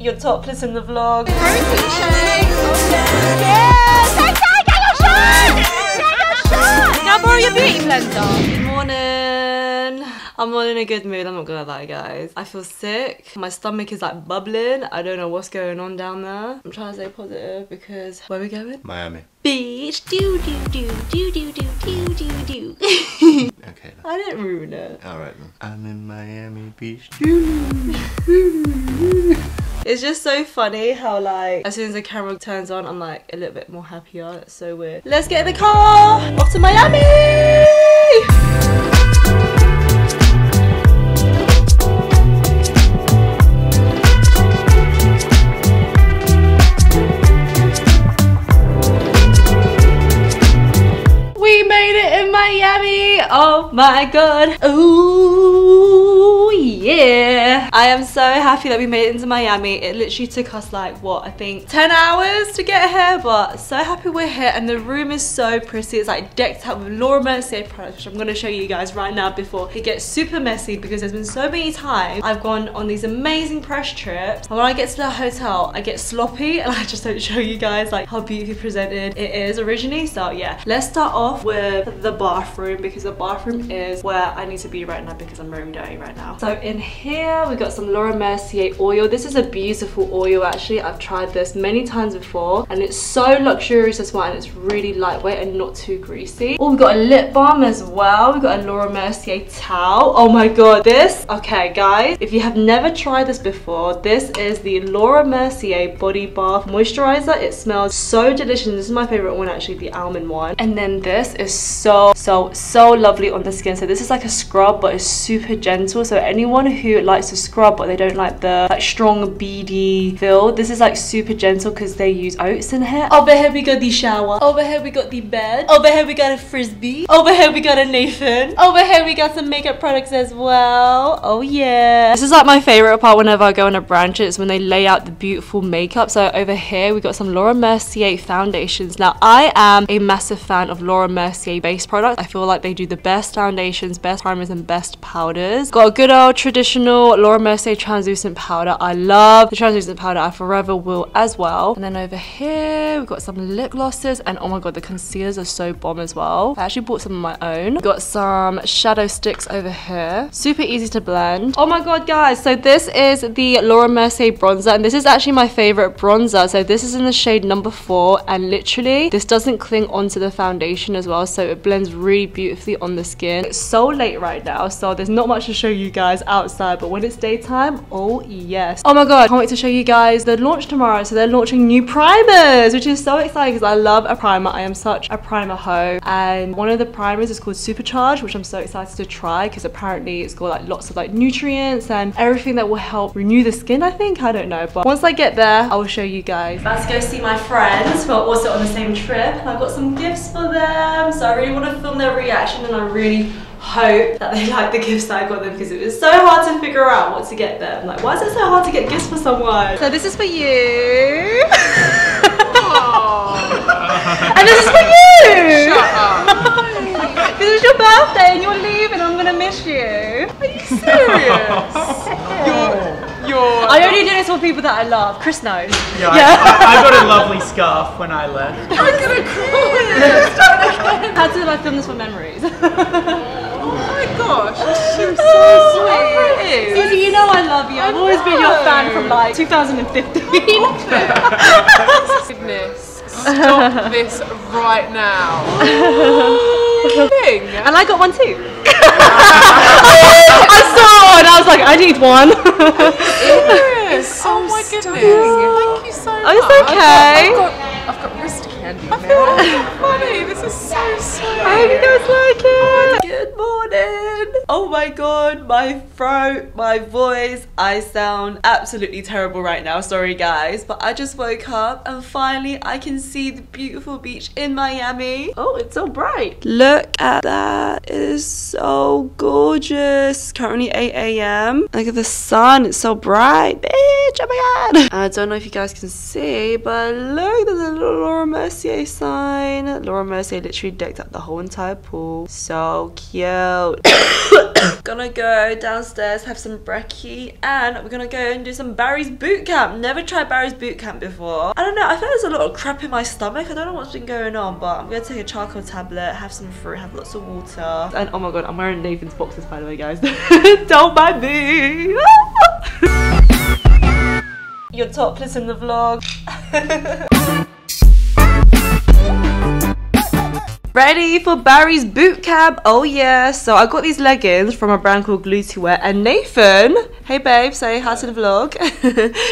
You're topless in the vlog. Yes. Take that. Get your shot. Get your shot. Can I borrow your beauty blender? Good morning. I'm not in a good mood, I'm not gonna lie, guys. I feel sick. My stomach is like bubbling. I don't know what's going on down there. I'm trying to stay positive because where are we going? Miami. Beach. Do do do do do do do do do. Okay. I didn't ruin it. Alright then. I'm in Miami Beach. It's just so funny how like as soon as the camera turns on, I'm like a little bit more happier. It's so weird. Let's get in the car. Off to Miami. We made it in Miami. Oh my god. Oh yeah. I am so happy that we made it into Miami. It literally took us like what I think 10 hours to get here, but so happy we're here and the room is so pretty. It's like decked out with Laura Mercier products, which I'm gonna show you guys right now before it gets super messy because there's been so many times I've gone on these amazing press trips. And when I get to the hotel, I get sloppy and I just don't show you guys like how beautifully presented it is originally. So yeah, let's start off with the bathroom because the bathroom is where I need to be right now because I'm very dirty right now. So in here we got some Laura Mercier oil. This is a beautiful oil actually. I've tried this many times before and it's so luxurious as well and it's really lightweight and not too greasy. Oh, we've got a lip balm as well. We've got a Laura Mercier towel. Oh my god, this, okay guys, if you have never tried this before, this is the Laura Mercier Body Bath Moisturizer. It smells so delicious. This is my favorite one actually, the almond one. And then this is so, so, so lovely on the skin. So this is like a scrub, but it's super gentle. So anyone who likes to scrub, but they don't like the like strong beady feel, this is like super gentle because they use oats in here. Over here we got the shower. Over here we got the bed. Over here we got a frisbee. Over here we got a Nathan. Over here we got some makeup products as well. Oh yeah. This is like my favorite part whenever I go on a branch. It's when they lay out the beautiful makeup. So over here we got some Laura Mercier foundations. Now I am a massive fan of Laura Mercier base products. I feel like they do the best foundations, best primers and best powders. Got a good old traditional Laura Mercier translucent powder. I love the translucent powder. I forever will as well. And then over here we've got some lip glosses and oh my god the concealers are so bomb as well. I actually bought some of my own. Got some shadow sticks over here. Super easy to blend. Oh my god guys so this is the Laura Mercier bronzer and this is actually my favorite bronzer. So this is in the shade number four and literally this doesn't cling onto the foundation as well so it blends really beautifully on the skin. It's so late right now so there's not much to show you guys outside but when it's daytime oh yes. Oh my god can't wait to show you guys the launch tomorrow so they're launching new primers which is so exciting because I love a primer. I am such a primer hoe and one of the primers is called Supercharge which I'm so excited to try because apparently it's got like lots of like nutrients and everything that will help renew the skin I think I don't know but once I get there I will show you guys. About to go see my friends who are also on the same trip and I've got some gifts for them so I really want to film their reaction and I really hope that they like the gifts that I got them because it was so hard to figure out what to get them. Like, why is it so hard to get gifts for someone? So this is for you. and this is for you. Shut up. this is your birthday and you're leaving. I'm gonna miss you. Are you serious? you're, you're. I only do this for people that I love. Chris knows. Yeah, I, I got a lovely scarf when I left. I'm gonna cry. How did I film this for memories? oh my gosh, you're so sweet. Susie, you know I love you. I've always been your fan from like 2015. Goodness, stop this right now. And I got one too. I saw one. I was like, I need one. Yes. Oh my goodness. Thank you so much. Oh, it's okay. I've got, I've got Funny. This is so sweet. I hope you guys like it. Oh Good morning. Oh my god, my throat, my voice. I sound absolutely terrible right now. Sorry, guys. But I just woke up and finally I can see the beautiful beach in Miami. Oh, it's so bright. Look at that. It is so gorgeous. Currently 8 a.m. Look at the sun. It's so bright. Bitch. Oh my god. I don't know if you guys can see, but look, there's a little Laura Mercier sign. Laura Mercier literally decked up the whole entire pool. So cute. gonna go downstairs, have some brekkie, and we're gonna go and do some Barry's boot camp. Never tried Barry's boot camp before. I don't know, I feel there's a lot of crap in my stomach. I don't know what's been going on, but I'm gonna take a charcoal tablet, have some fruit, have lots of water. And oh my god, I'm wearing Nathan's boxes by the way, guys. don't mind me. You're topless in the vlog. Ready for Barry's boot camp? Oh yeah. So I got these leggings from a brand called Glutewear and Nathan, hey babe, say hi to the vlog.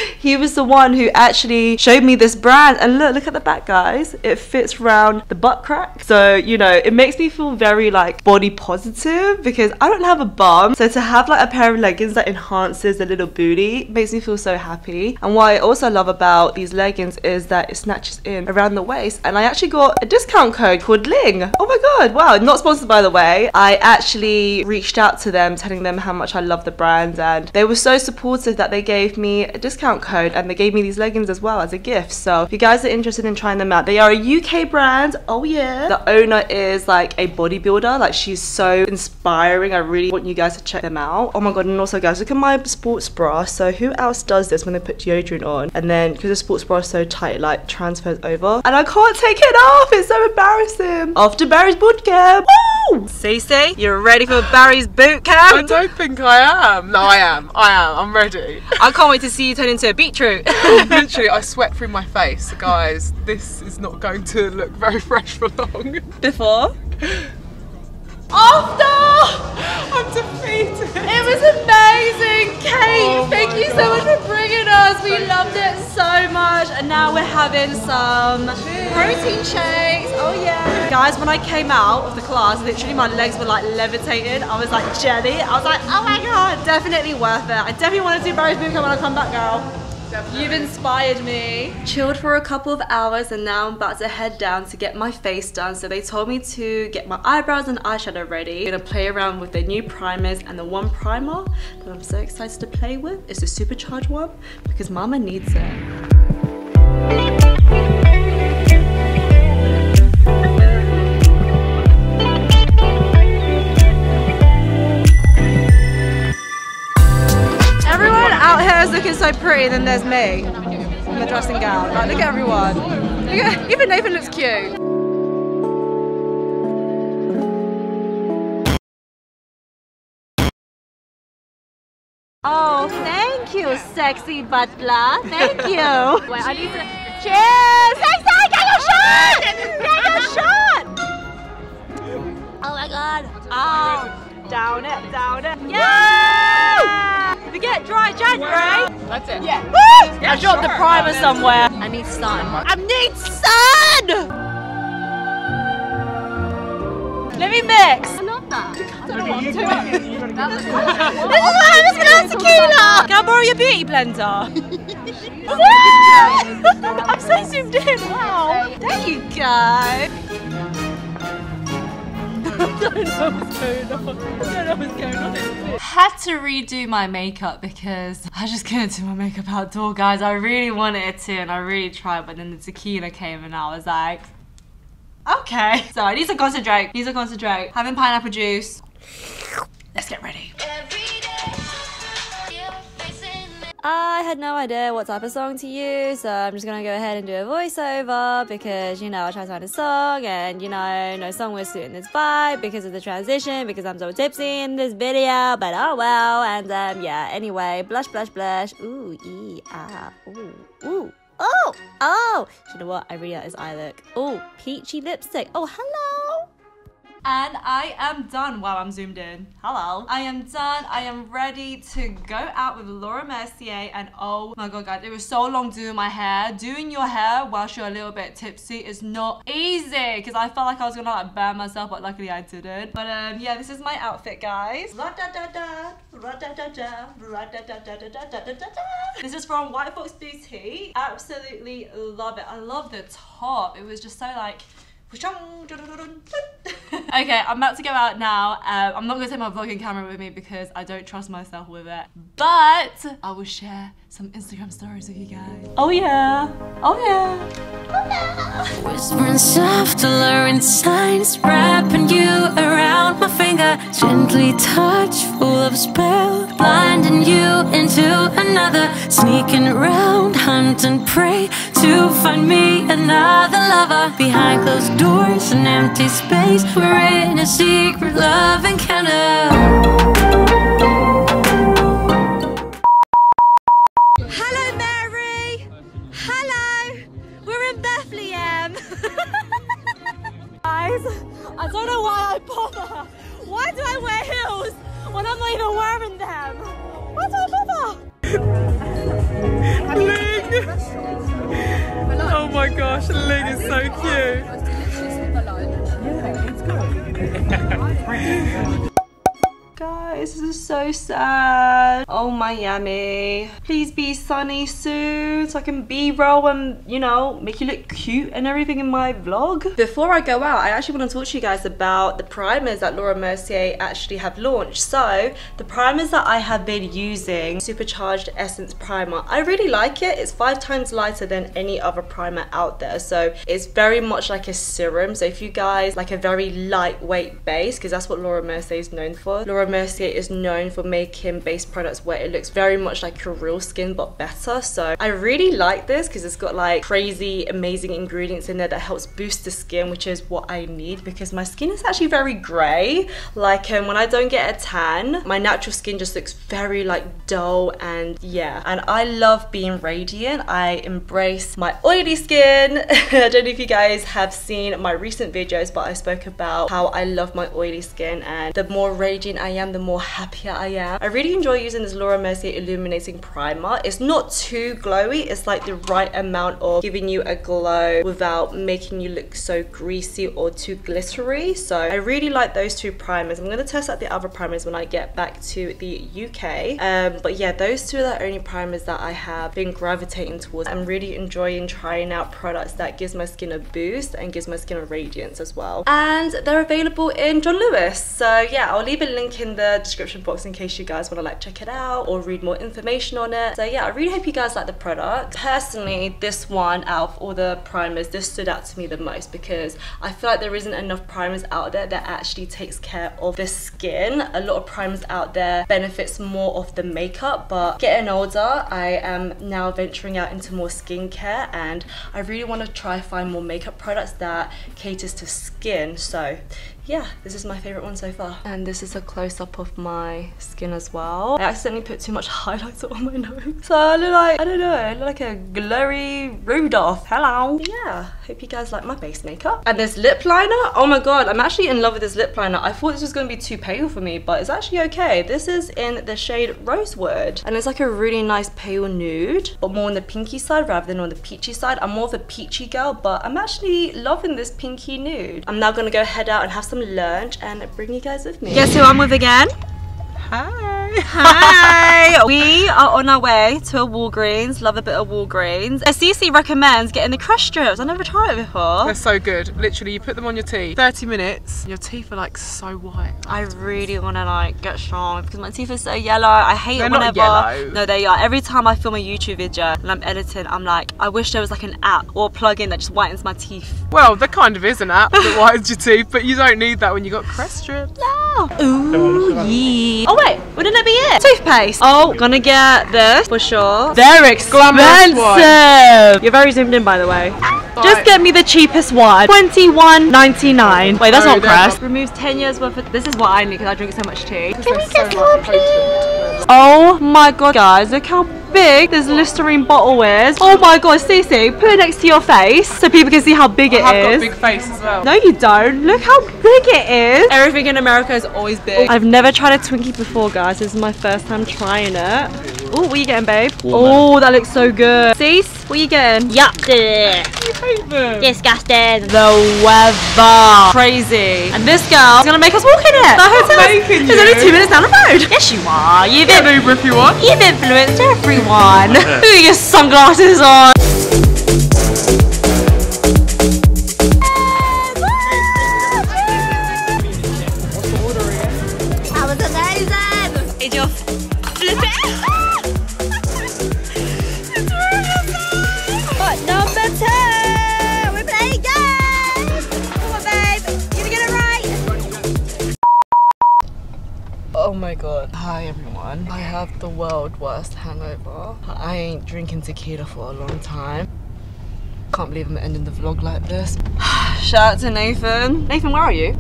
he was the one who actually showed me this brand and look, look at the back guys. It fits round the butt crack. So, you know, it makes me feel very like body positive because I don't have a bum. So to have like a pair of leggings that enhances the little booty makes me feel so happy. And what I also love about these leggings is that it snatches in around the waist and I actually got a discount code called LING Oh my god, wow, not sponsored by the way. I actually reached out to them telling them how much I love the brand and they were so supportive that they gave me a discount code and they gave me these leggings as well as a gift. So if you guys are interested in trying them out, they are a UK brand. Oh yeah. The owner is like a bodybuilder, like she's so inspiring. I really want you guys to check them out. Oh my god, and also guys, look at my sports bra. So who else does this when they put deodorant on? And then because the sports bra is so tight, it like transfers over. And I can't take it off. It's so embarrassing off to Barry's boot camp. Woo! Cece, you're ready for Barry's boot camp? I don't think I am. No, I am. I am. I'm ready. I can't wait to see you turn into a beetroot. Oh, literally, I sweat through my face. Guys, this is not going to look very fresh for long. Before? After! I'm defeated. It was amazing, Kate. Oh thank my you so much us. We loved it so much, and now we're having some protein shakes. Oh yeah, guys. When I came out of the class, literally my legs were like levitating. I was like jelly. I was like, oh my god, definitely worth it. I definitely want to do Barry's bootcamp when I come back, girl. You've inspired me. Chilled for a couple of hours and now I'm about to head down to get my face done. So they told me to get my eyebrows and eyeshadow ready. I'm gonna play around with the new primers and the one primer that I'm so excited to play with is the supercharged one because mama needs it. Out here is looking so pretty, and then there's me in the dressing gown. Like, look at everyone. Look at, even Nathan looks cute. Oh, thank you, sexy butler. Thank you. Wait, I need to. Cheers! Sexy, get your shot! Get your shot! Oh my god. Oh, down it, down it. Yeah! We get dry January. That's it. Yeah. Woo! I dropped the sure. primer somewhere. I need sun. I need sun! Let me mix. I love that. This is what happens when I have tequila. Can I borrow your beauty blender? I'm so zoomed in. Wow. There you go. Had to redo my makeup because I just couldn't do my makeup outdoor, guys. I really wanted it to and I really tried, but then the tequila came and I was like, okay. So I need to concentrate. Need to concentrate. Having pineapple juice. Let's get ready. I had no idea what type of song to use, so I'm just gonna go ahead and do a voiceover because you know I tried to find a song and you know no song was suiting this vibe because of the transition because I'm so tipsy in this video, but oh well. And um yeah, anyway, blush, blush, blush. Ooh, ee, ah, ooh, ooh. Oh, oh, you know what? I this eye look. Oh, peachy lipstick. Oh, hello and I am done. Wow, I'm zoomed in. Hello. I am done. I am ready to go out with Laura Mercier and oh my god guys, it was so long doing my hair. Doing your hair whilst you're a little bit tipsy is not easy because I felt like I was gonna like burn myself but luckily I didn't. But um, yeah, this is my outfit guys. This is from White Fox Boutique. Absolutely love it. I love the top. It was just so like okay, I'm about to go out now. Um, I'm not going to take my vlogging camera with me because I don't trust myself with it. But I will share some Instagram stories with you guys. Oh yeah. Oh yeah. Whispering soft, alluring signs, wrapping you around my finger, gently touch, full of spell, blinding you into another, sneaking around, hunt and prey to find me another lover. Behind closed doors, an empty space, we're in a secret love encounter. Guys, this is so sad. Oh, Miami. Please be sunny soon so I can B-roll and, you know, make you look cute and everything in my vlog. Before I go out, I actually want to talk to you guys about the primers that Laura Mercier actually have launched. So, the primers that I have been using, Supercharged Essence Primer, I really like it. It's five times lighter than any other primer out there. So, it's very much like a serum. So, if you guys like a very lightweight base, because that's what Laura Mercier is known for. Laura Mercier is known for making base products where it looks very much like your real skin but better. So I really like this because it's got like crazy amazing ingredients in there that helps boost the skin which is what I need because my skin is actually very grey. Like um, when I don't get a tan, my natural skin just looks very like dull and yeah. And I love being radiant. I embrace my oily skin. I don't know if you guys have seen my recent videos but I spoke about how I love my oily skin and the more radiant I am, the more happier I am. I really enjoy using this Laura Mercier Illuminating Primer. It's not too glowy, it's like the right amount of giving you a glow without making you look so greasy or too glittery. So I really like those two primers. I'm going to test out the other primers when I get back to the UK. Um, but yeah, those two are the only primers that I have been gravitating towards. I'm really enjoying trying out products that gives my skin a boost and gives my skin a radiance as well. And they're available in John Lewis. So yeah, I'll leave a link in the description box in case you guys want to like check it out or read more information on it. So yeah, I really hope you guys like the product. Personally, this one out of all the primers, this stood out to me the most because I feel like there isn't enough primers out there that actually takes care of the skin. A lot of primers out there benefits more of the makeup, but getting older, I am now venturing out into more skincare and I really want to try find more makeup products that caters to skin. So yeah, this is my favorite one so far. And this is a close-up of my skin as well. I accidentally put too much highlighter on my nose. So I look like, I don't know, I look like a glowy Rudolph. Hello. Yeah, hope you guys like my base makeup. And this lip liner, oh my god, I'm actually in love with this lip liner. I thought this was gonna be too pale for me, but it's actually okay. This is in the shade Rosewood. And it's like a really nice pale nude, but more on the pinky side rather than on the peachy side. I'm more of a peachy girl, but I'm actually loving this pinky nude. I'm now gonna go head out and have some lunch and bring you guys with me. Guess who I'm with again? Hi. Hi! we are on our way to a Walgreens. Love a bit of Walgreens. Cece recommends getting the Crest strips. I never tried it before. They're so good. Literally, you put them on your teeth. 30 minutes, your teeth are like so white. I really want to like get strong because my teeth are so yellow. I hate They're it not yellow. No, they are. Every time I film a YouTube video and I'm editing, I'm like, I wish there was like an app or plug-in that just whitens my teeth. Well, there kind of is an app that whitens your teeth, but you don't need that when you got crest strips. Yeah. Ooh, yeah. Oh wait, wouldn't it be it? Toothpaste. Oh, gonna get this for sure. They're expensive. You're very zoomed in, by the way. Just get me the cheapest one. Twenty-one ninety-nine. Wait, that's Oh, not not- Removes ten years worth of. This is what I need because I drink so much tea. Can we get so? Oh my god, guys, look how big this Listerine bottle is. Oh my god, Cece, put it next to your face so people can see how big it is. I have got a big face as well. No, you don't. Look how big it is. Everything in America is always big. I've never tried a Twinkie before, guys. This is my first time trying it. Oh, what are you getting, babe? Oh, that looks so good. Cece, what are you getting? Yuck. hate them. Disgusting. The weather. Crazy. And this girl is going to make us walk in it. The hotel making is only two minutes down the road. Yes, you are. You've, Get an Uber if you want. you've influenced everyone. Put your sunglasses on. Oh world worst hangover. I ain't drinking tequila for a long time. Can't believe I'm ending the vlog like this. Shout out to Nathan. Nathan, where are you?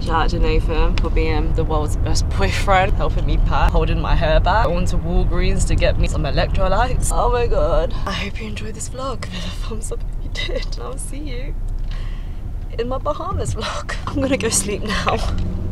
Shout out to Nathan for being the world's best boyfriend, helping me pack, holding my hair back. I went to Walgreens to get me some electrolytes. Oh my god. I hope you enjoyed this vlog. Give it a thumbs up if you did. I'll see you in my Bahamas vlog. I'm gonna go sleep now.